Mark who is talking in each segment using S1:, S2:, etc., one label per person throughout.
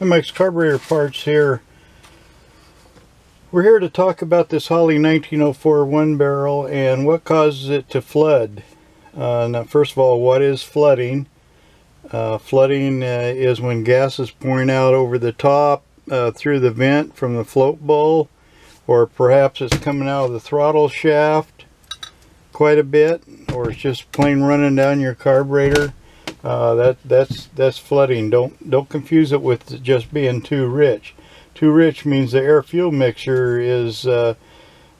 S1: Mike's Carburetor Parts here. We're here to talk about this Holley 1904 one barrel and what causes it to flood. Uh, now first of all, what is flooding? Uh, flooding uh, is when gas is pouring out over the top uh, through the vent from the float bowl or perhaps it's coming out of the throttle shaft quite a bit or it's just plain running down your carburetor uh, that that's that's flooding. Don't don't confuse it with just being too rich. Too rich means the air fuel mixture is uh,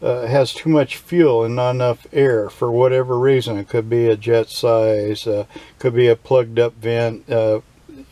S1: uh, has too much fuel and not enough air for whatever reason. It could be a jet size, uh, could be a plugged up vent, uh,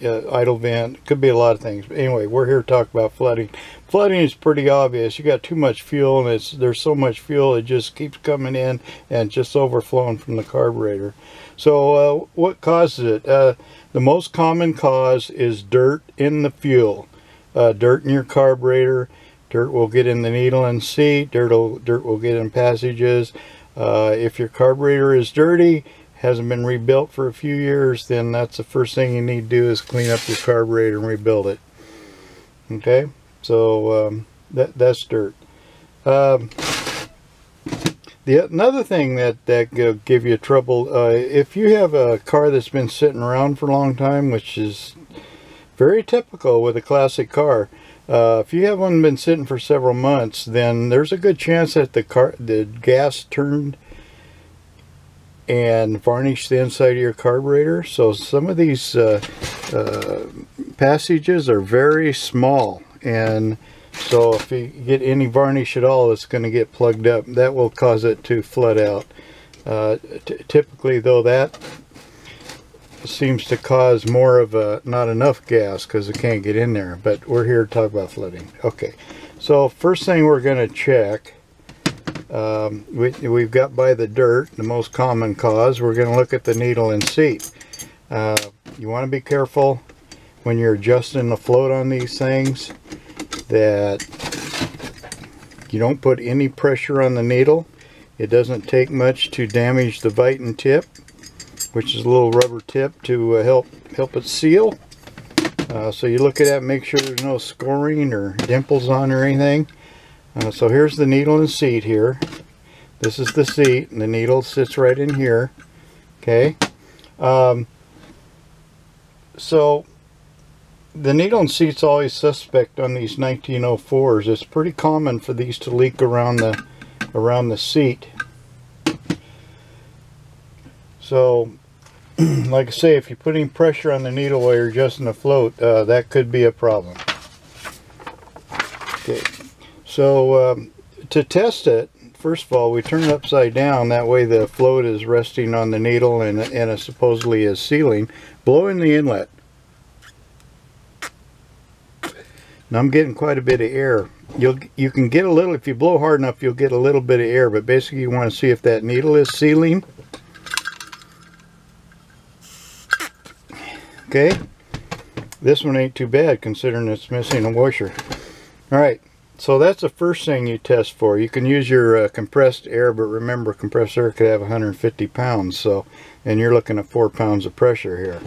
S1: uh, idle vent, could be a lot of things. But anyway, we're here to talk about flooding. Flooding is pretty obvious. You got too much fuel and it's there's so much fuel it just keeps coming in and just overflowing from the carburetor. So uh, what causes it? Uh, the most common cause is dirt in the fuel. Uh, dirt in your carburetor. Dirt will get in the needle and seat. Dirt will, dirt will get in passages. Uh, if your carburetor is dirty, hasn't been rebuilt for a few years, then that's the first thing you need to do is clean up your carburetor and rebuild it. Okay, so um, that that's dirt. Um, the another thing that that give you trouble uh, if you have a car that's been sitting around for a long time, which is very typical with a classic car. Uh, if you have one been sitting for several months, then there's a good chance that the car the gas turned and varnished the inside of your carburetor. So some of these uh, uh passages are very small and so if you get any varnish at all, it's going to get plugged up. That will cause it to flood out. Uh, typically, though, that seems to cause more of a not enough gas because it can't get in there. But we're here to talk about flooding. Okay, so first thing we're going to check. Um, we, we've got by the dirt, the most common cause. We're going to look at the needle and seat. Uh, you want to be careful when you're adjusting the float on these things that you don't put any pressure on the needle. It doesn't take much to damage the Viton tip, which is a little rubber tip to uh, help help it seal. Uh, so you look at that, make sure there's no scoring or dimples on or anything. Uh, so here's the needle and seat here. This is the seat, and the needle sits right in here. Okay. Um, so the needle and seat's always suspect on these 1904s. It's pretty common for these to leak around the around the seat. So, like I say, if you're putting pressure on the needle while you're adjusting the float, uh, that could be a problem. Okay, so um, to test it, first of all, we turn it upside down. That way the float is resting on the needle and, and it supposedly is sealing. Blow in the inlet. Now I'm getting quite a bit of air. You'll you can get a little if you blow hard enough you'll get a little bit of air but basically you want to see if that needle is sealing. Okay. This one ain't too bad considering it's missing a washer. Alright, so that's the first thing you test for. You can use your uh, compressed air, but remember compressed air could have 150 pounds, so and you're looking at 4 pounds of pressure here.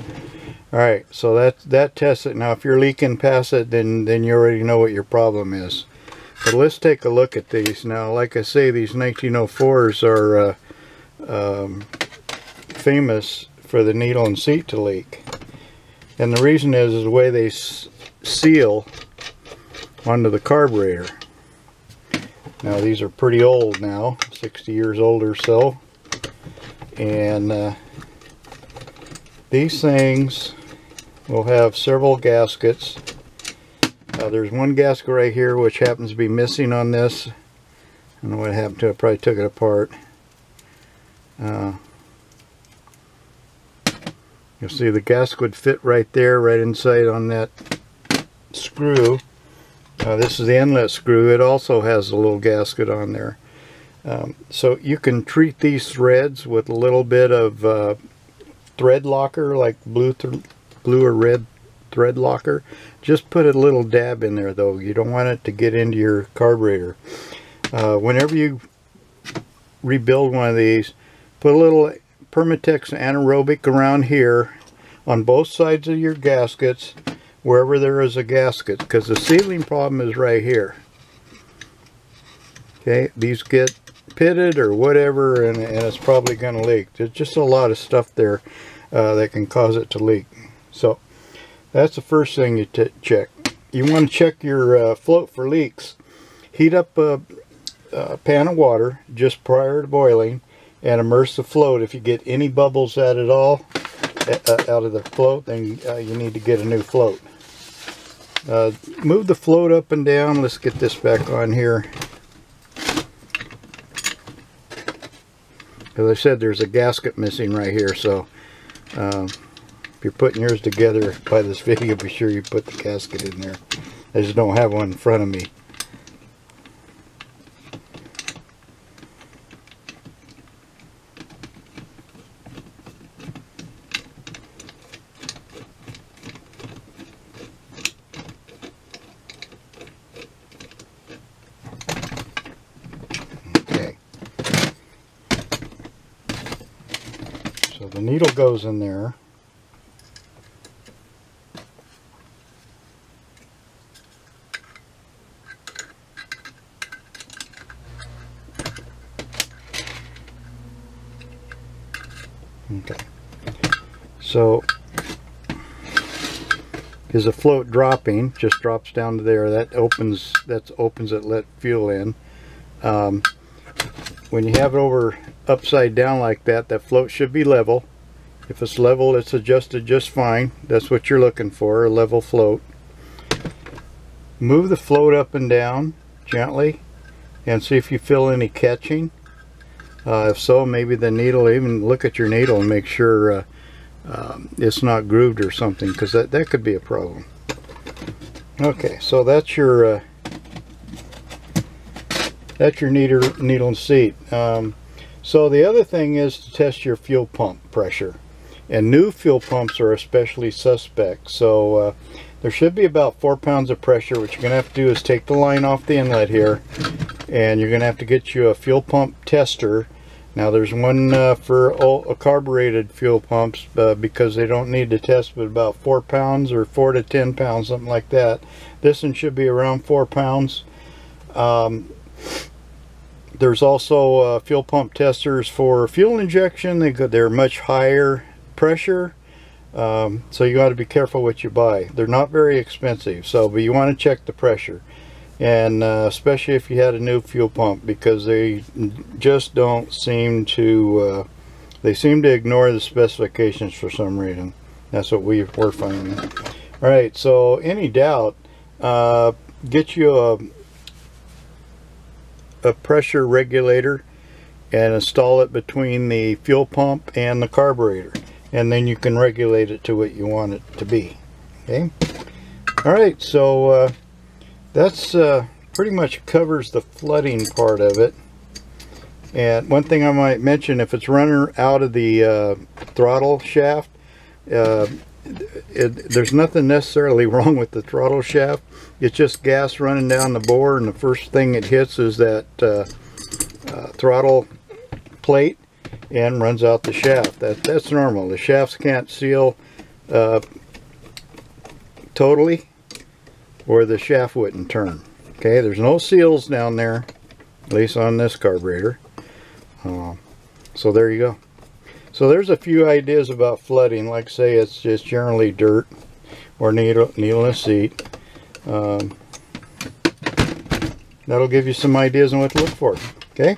S1: Alright, so that, that tests it. Now if you're leaking past it, then, then you already know what your problem is. But let's take a look at these. Now, like I say, these 1904s are uh, um, famous for the needle and seat to leak. And the reason is, is the way they seal onto the carburetor. Now these are pretty old now, 60 years old or so. And uh, these things will have several gaskets. Uh, there's one gasket right here which happens to be missing on this. I don't know what happened to it. I probably took it apart. Uh, you'll see the gasket would fit right there, right inside on that screw. Uh, this is the inlet screw. It also has a little gasket on there. Um, so you can treat these threads with a little bit of uh, thread locker, like blue, th blue or red thread locker. Just put a little dab in there though. You don't want it to get into your carburetor. Uh, whenever you rebuild one of these, put a little Permatex anaerobic around here on both sides of your gaskets wherever there is a gasket because the sealing problem is right here. Okay, these get pitted or whatever and, and it's probably going to leak. There's just a lot of stuff there uh, that can cause it to leak. So that's the first thing you check. You want to check your uh, float for leaks. Heat up a, a pan of water just prior to boiling and immerse the float. If you get any bubbles at all, out of the float, then uh, you need to get a new float. Uh, move the float up and down. Let's get this back on here. As I said, there's a gasket missing right here, so uh, if you're putting yours together by this video, be sure you put the gasket in there. I just don't have one in front of me. So the needle goes in there. Okay. So is a float dropping, just drops down to there. That opens that opens it, let fuel in. Um, when you have it over upside down like that, that float should be level. If it's level, it's adjusted just fine. That's what you're looking for, a level float. Move the float up and down gently and see if you feel any catching. Uh, if so, maybe the needle, even look at your needle and make sure uh, um, it's not grooved or something because that, that could be a problem. Okay, so that's your uh, that's your needle, needle and seat. Um, so the other thing is to test your fuel pump pressure. And new fuel pumps are especially suspect. So uh, there should be about four pounds of pressure. What you're going to have to do is take the line off the inlet here. And you're going to have to get you a fuel pump tester. Now there's one uh, for all, carbureted fuel pumps uh, because they don't need to test but about four pounds or four to ten pounds, something like that. This one should be around four pounds. Um, there's also uh, fuel pump testers for fuel injection. They they're much higher pressure. Um, so you got to be careful what you buy. They're not very expensive, so but you want to check the pressure, and uh, especially if you had a new fuel pump because they just don't seem to. Uh, they seem to ignore the specifications for some reason. That's what we we're finding. All right, so any doubt, uh, get you a a pressure regulator and install it between the fuel pump and the carburetor. And then you can regulate it to what you want it to be. Okay? All right so uh, that's uh, pretty much covers the flooding part of it. And one thing I might mention if it's running out of the uh, throttle shaft uh, it, there's nothing necessarily wrong with the throttle shaft. It's just gas running down the bore and the first thing it hits is that uh, uh, throttle plate and runs out the shaft. That that's normal. The shafts can't seal uh, totally or the shaft wouldn't turn. Okay there's no seals down there at least on this carburetor. Uh, so there you go so there's a few ideas about flooding. Like say, it's just generally dirt or needle, needle in a seat. Um, that'll give you some ideas on what to look for. Okay,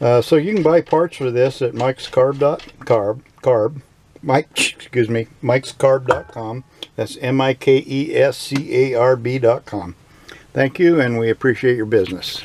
S1: uh, so you can buy parts for this at Mike's Carb dot carb carb Mike excuse me Mike's Carb.com. That's M I K E S C A R B.com. Thank you, and we appreciate your business.